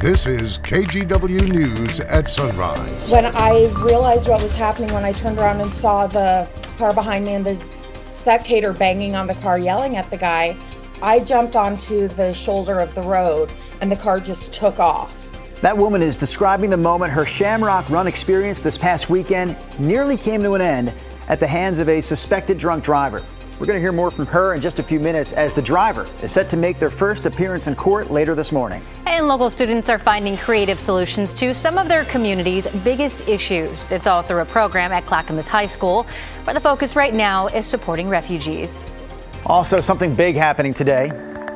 This is KGW News at Sunrise. When I realized what was happening, when I turned around and saw the car behind me and the spectator banging on the car, yelling at the guy, I jumped onto the shoulder of the road and the car just took off. That woman is describing the moment her Shamrock Run experience this past weekend nearly came to an end at the hands of a suspected drunk driver. We're going to hear more from her in just a few minutes as the driver is set to make their first appearance in court later this morning. And local students are finding creative solutions to some of their community's biggest issues. It's all through a program at Clackamas High School, where the focus right now is supporting refugees. Also, something big happening today.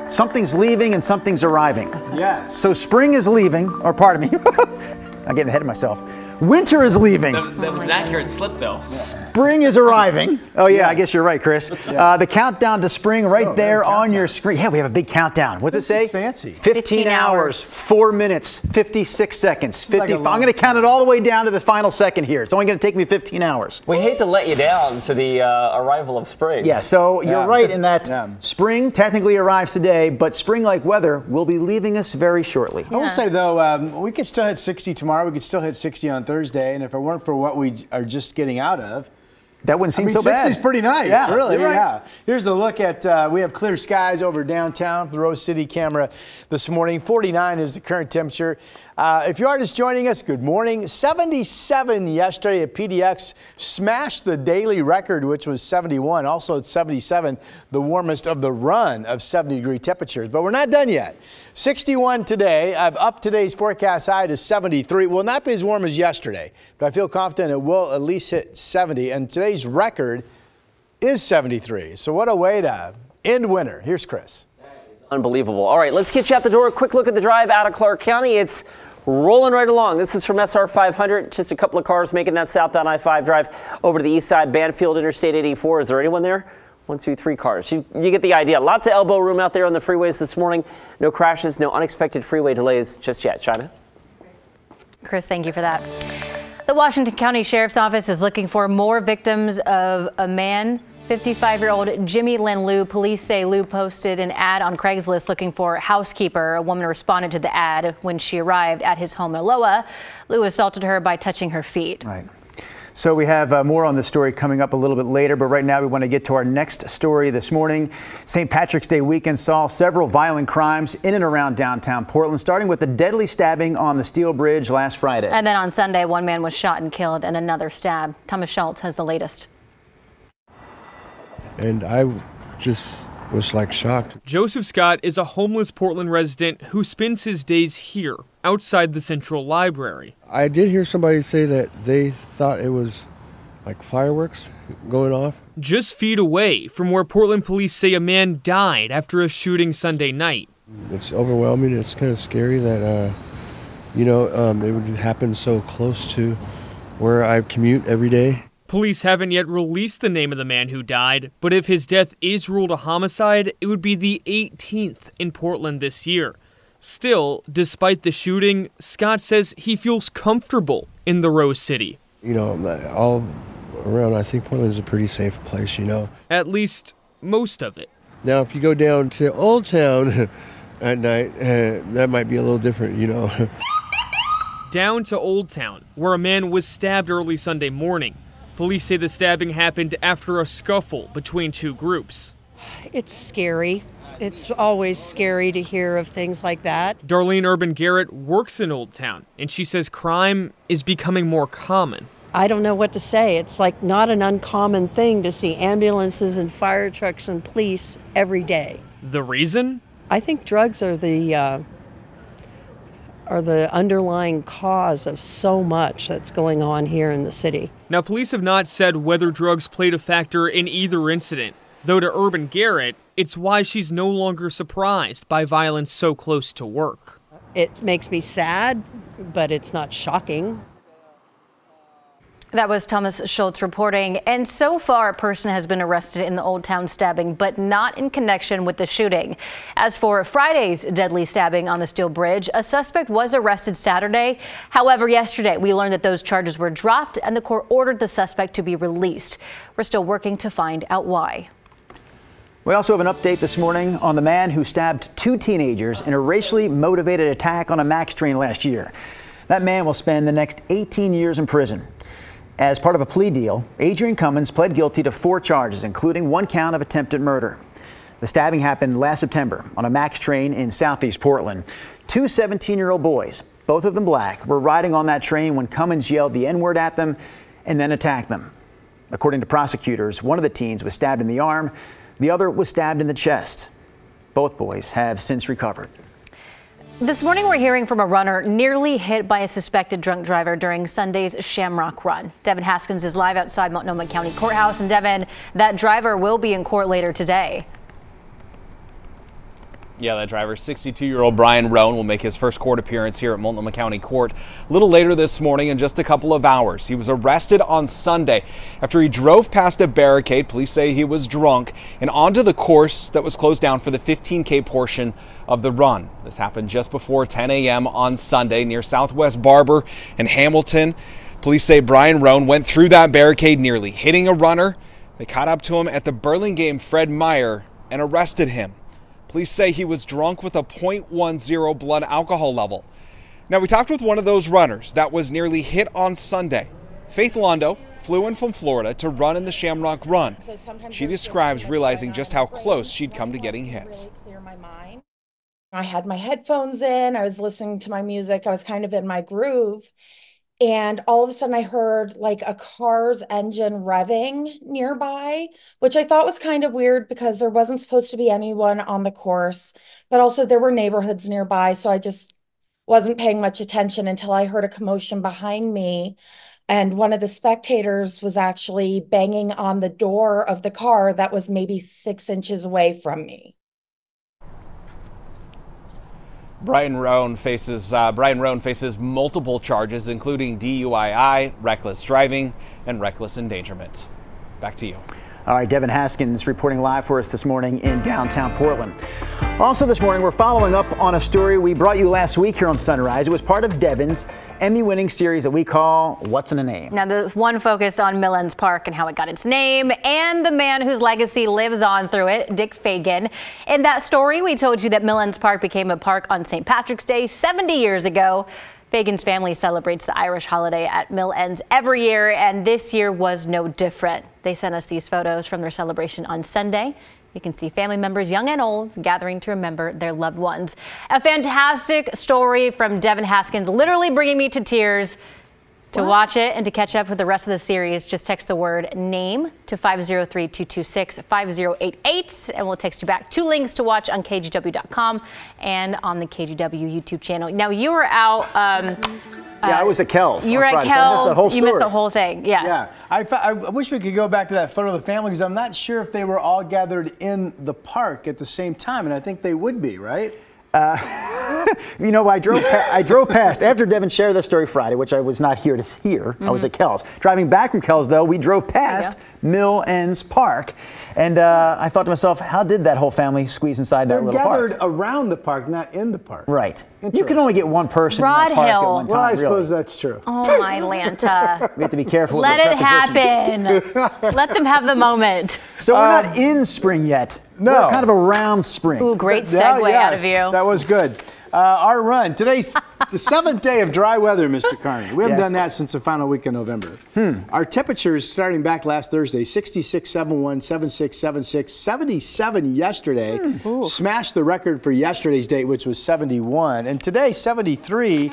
Something's leaving and something's arriving. Yes. So spring is leaving, or pardon me, I'm getting ahead of myself. Winter is leaving. That, that was an accurate slip, though. Spring is arriving. Oh yeah, I guess you're right, Chris. Uh, the countdown to spring right Oh, there on your screen. Yeah, we have a big countdown. What's it say? is fancy. 15, 15 hours, hours. 4 minutes, 56 seconds, like I'm going to count it all the way down to the final second here. It's only going to take me 15 hours. We hate to let you down to the uh, arrival of spring. Yeah, so you're right in that Yeah. spring technically arrives today, but spring-like weather will be leaving us very shortly. I will say though, um, we could still hit 60 tomorrow. We could still hit 60 on Thursday, and if it weren't for what we are just getting out of, That wouldn't seem I mean, so 60 bad. is pretty nice, Yeah, really. right. Yeah. Here's a look at uh, we have clear skies over downtown, the Rose City camera this morning. 49 is the current temperature. Uh, if you are just joining us, good morning. 77 yesterday at PDX smashed the daily record, which was 71. Also at 77, the warmest of the run of 70 degree temperatures. But we're not done yet. 61 today. I've upped today's forecast high to 73. Will not be as warm as yesterday, but I feel confident it will at least hit 70. And today's record is 73. So what a way to end winter. Here's Chris. Unbelievable. All right, let's get you out the door. A quick look at the drive out of Clark County. It's rolling right along. This is from SR 500. Just a couple of cars making that southbound I 5 drive over to the east side, Banfield Interstate 84. Is there anyone there? One, two, three cars. You, you get the idea. Lots of elbow room out there on the freeways this morning. No crashes, no unexpected freeway delays just yet. China? Chris, thank you for that. The Washington County Sheriff's Office is looking for more victims of a man, 55 year old Jimmy Lynn Liu. Police say Liu posted an ad on Craigslist looking for a housekeeper. A woman responded to the ad when she arrived at his home in Aloha. Liu assaulted her by touching her feet. Right. So we have uh, more on this story coming up a little bit later, but right now we want to get to our next story this morning. St. Patrick's Day weekend saw several violent crimes in and around downtown Portland, starting with the deadly stabbing on the Steel Bridge last Friday. And then on Sunday, one man was shot and killed and another stabbed. Thomas Schultz has the latest. and I just was like shocked. Joseph Scott is a homeless Portland resident who spends his days here, outside the Central Library. I did hear somebody say that they thought it was like fireworks going off. Just feet away from where Portland police say a man died after a shooting Sunday night. It's overwhelming. It's kind of scary that, uh, you know, um, it would happen so close to where I commute every day. Police haven't yet released the name of the man who died, but if his death is ruled a homicide, it would be the 18th in Portland this year. Still, despite the shooting, Scott says he feels comfortable in the Rose City. You know, all around, I think Portland's a pretty safe place, you know. At least most of it. Now, if you go down to Old Town at night, uh, that might be a little different, you know. Down to Old Town, where a man was stabbed early Sunday morning. Police say the stabbing happened after a scuffle between two groups. It's scary. It's always scary to hear of things like that. Darlene Urban Garrett works in Old Town, and she says crime is becoming more common. I don't know what to say. It's like not an uncommon thing to see ambulances and fire trucks and police every day. The reason? I think drugs are the uh, are the underlying cause of so much that's going on here in the city. Now, police have not said whether drugs played a factor in either incident, though to Urban Garrett, it's why she's no longer surprised by violence so close to work. It makes me sad, but it's not shocking. That was Thomas Schultz reporting. And so far, a person has been arrested in the Old Town stabbing, but not in connection with the shooting. As for Friday's deadly stabbing on the Steel Bridge, a suspect was arrested Saturday. However, yesterday we learned that those charges were dropped and the court ordered the suspect to be released. We're still working to find out why. We also have an update this morning on the man who stabbed two teenagers in a racially motivated attack on a MAX train last year. That man will spend the next 18 years in prison. As part of a plea deal, Adrian Cummins pled guilty to four charges, including one count of attempted murder. The stabbing happened last September on a MAX train in southeast Portland. Two 17 year old boys, both of them black, were riding on that train when Cummins yelled the N word at them and then attacked them. According to prosecutors, one of the teens was stabbed in the arm, the other was stabbed in the chest. Both boys have since recovered. This morning, we're hearing from a runner nearly hit by a suspected drunk driver during Sunday's Shamrock Run. Devin Haskins is live outside Multnomah County Courthouse. And Devin, that driver will be in court later today. Yeah, that driver, 62-year-old Brian Roan, will make his first court appearance here at Multnomah County Court a little later this morning in just a couple of hours. He was arrested on Sunday after he drove past a barricade. Police say he was drunk and onto the course that was closed down for the 15K portion of the run. This happened just before 10 a.m. on Sunday near Southwest Barbur and Hamilton. Police say Brian Roan went through that barricade, nearly hitting a runner. They caught up to him at the Burlingame Fred Meyer and arrested him. Police say he was drunk with a 0.10 blood alcohol level. Now, we talked with one of those runners that was nearly hit on Sunday. Faith Londo flew in from Florida to run in the Shamrock Run. She describes realizing just how close she'd come to getting hit. I had my headphones in, I was listening to my music, I was kind of in my groove. And all of a sudden, I heard like a car's engine revving nearby, which I thought was kind of weird because there wasn't supposed to be anyone on the course, but also there were neighborhoods nearby. So I just wasn't paying much attention until I heard a commotion behind me. And one of the spectators was actually banging on the door of the car that was maybe six inches away from me. Brian Roan faces uh, Brian Roan faces multiple charges, including DUI, reckless driving, and reckless endangerment. Back to you. All right, Devin Haskins reporting live for us this morning in downtown Portland. Also this morning, we're following up on a story we brought you last week here on Sunrise. It was part of Devin's Emmy-winning series that we call What's in a Name. Now, the one focused on Mill Ends Park and how it got its name and the man whose legacy lives on through it, Dick Fagan. In that story, we told you that Mill Ends Park became a park on St. Patrick's Day 70 years ago. Fagan's family celebrates the Irish holiday at Mill Ends every year, and this year was no different. They sent us these photos from their celebration on Sunday. You can see family members, young and old, gathering to remember their loved ones. A fantastic story from Devin Haskins, literally bringing me to tears. To what? watch it and to catch up with the rest of the series, just text the word name to 503 226 5088, and we'll text you back two links to watch on KGW.com and on the KGW YouTube channel. Now, you were out. Um, yeah, I was at Kells. You were at Kells. So you missed the whole thing. Yeah. Yeah. I, I wish we could go back to that photo of the family because I'm not sure if they were all gathered in the park at the same time, and I think they would be, right? Uh, you know, I drove I drove past after Devin shared that story Friday, which I was not here to hear. Mm-hmm. I was at mm-hmm. Kells. Driving back from Kells, though, we drove past Mill Ends Park, and uh, I thought to myself, how did that whole family squeeze inside They're that little park? gathered around the park, not in the park. Right. You can only get one person Rod in that park Hill. at one time. Well, I really. suppose that's true. Oh my Lanta! we have to be careful. Let with it happen. Let them have the moment. So we're um, not in spring yet. No. We're kind of around spring. Ooh, great segue yes, out of you. That was good. Uh, our run. Today's the seventh day of dry weather, Mr. Carney. We haven't yes. done that since the final week of November. Hmm. Our temperatures starting back last Thursday 66, 71, 76, 76, 77 yesterday. Hmm. Smashed the record for yesterday's date, which was 71. And today, 73.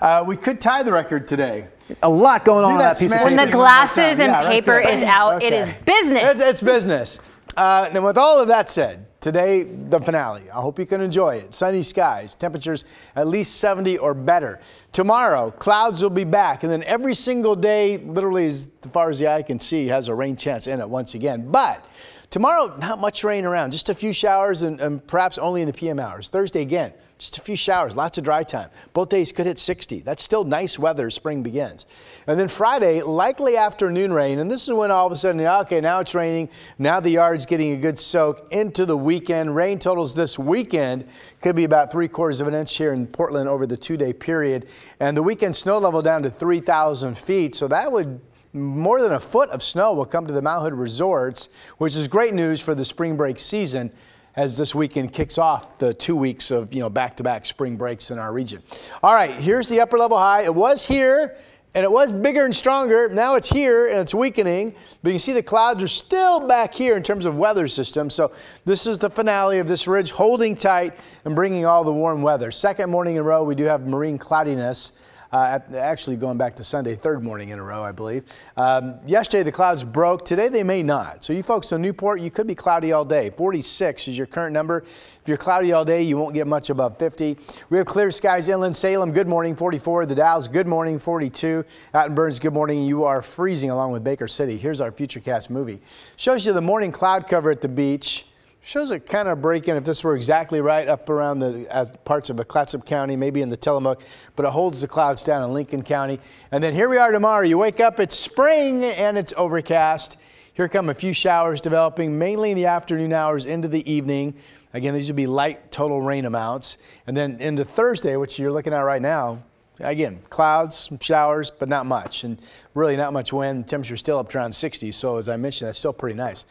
Uh, we could tie the record today. A lot going on, on that, that piece of When the glasses and yeah, paper right is out, okay. it is business. It's, it's business. Uh, and with all of that said, Today, the finale. I hope you can enjoy it. Sunny skies, temperatures at least 70 or better. Tomorrow, clouds will be back, and then every single day, literally as far as the eye can see, has a rain chance in it once again. But tomorrow, not much rain around, just a few showers and, and perhaps only in the PM hours. Thursday, again, just a few showers, lots of dry time. Both days could hit 60. That's still nice weather spring begins. And then Friday, likely afternoon rain. And this is when all of a sudden, okay, now it's raining. Now the yard's getting a good soak into the weekend. Rain totals this weekend could be about three quarters of an inch here in Portland over the two day period. And the weekend snow level down to 3,000 feet. So that would More than a foot of snow will come to the Mount Hood resorts, which is great news for the spring break season as this weekend kicks off the two weeks of you know back-to-back spring breaks in our region. All right, here's the upper level high. It was here and it was bigger and stronger. Now it's here and it's weakening, but you see the clouds are still back here in terms of weather system. So this is the finale of this ridge holding tight and bringing all the warm weather. Second morning in a row, we do have marine cloudiness. Uh, actually, going back to Sunday, third morning in a row, I believe. Um, yesterday, the clouds broke. Today, they may not. So, you folks in Newport, you could be cloudy all day. 46 is your current number. If you're cloudy all day, you won't get much above 50. We have clear skies inland. Salem, good morning, 44. The Dalles, good morning, 42. Out in Burns, good morning. You are freezing along with Baker City. Here's our Futurecast movie. Shows you the morning cloud cover at the beach. Shows it kind of breaking, if this were exactly right, up around the uh, parts of Clatsop County, maybe in the Tillamook, but it holds the clouds down in Lincoln County. And then here we are tomorrow. You wake up, it's spring and it's overcast. Here come a few showers developing, mainly in the afternoon hours into the evening. Again, these would be light total rain amounts. And then into Thursday, which you're looking at right now, Again, clouds, showers, but not much. And really not much wind. Temperature still up around 60. So as I mentioned, that's still pretty nice.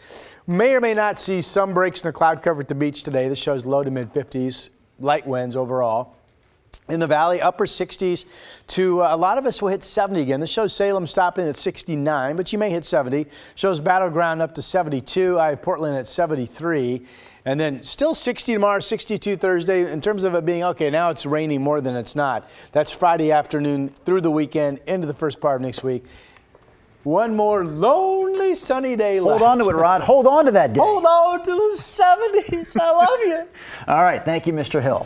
May or may not see some breaks in the cloud cover at the beach today. This shows low to mid 50s, light winds overall. In the valley, upper 60s to uh, a lot of us will hit 70 again. This shows Salem stopping at 69, but you may hit 70. Shows Battle Ground up to 72. I have Portland at 73. And then still 60 tomorrow, 62 Thursday. In terms of it being okay, now it's raining more than it's not. That's Friday afternoon through the weekend into the first part of next week. One more lonely sunny day Hold left. on to it, Rod. Hold on to that day. Hold on to the 70s. I love you. All right. Thank you, Mr. Hill.